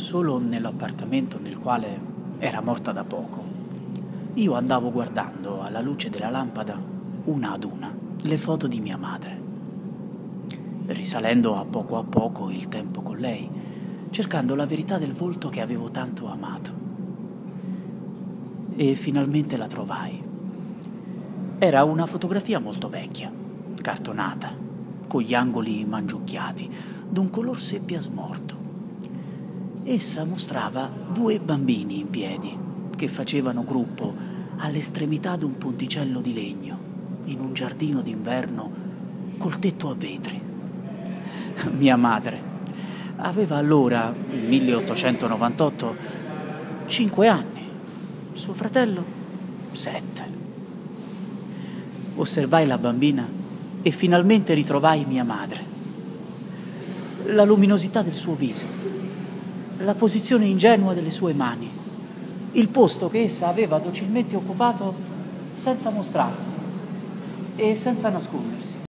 solo nell'appartamento nel quale era morta da poco. Io andavo guardando alla luce della lampada, una ad una, le foto di mia madre, risalendo a poco a poco il tempo con lei, cercando la verità del volto che avevo tanto amato. E finalmente la trovai. Era una fotografia molto vecchia, cartonata, con gli angoli mangiucchiati, d'un color seppia smorto. Essa mostrava due bambini in piedi che facevano gruppo all'estremità di un ponticello di legno in un giardino d'inverno col tetto a vetri. Mia madre aveva allora, 1898, cinque anni, suo fratello sette. Osservai la bambina e finalmente ritrovai mia madre. La luminosità del suo viso, la posizione ingenua delle sue mani, il posto che essa aveva docilmente occupato senza mostrarsi e senza nascondersi.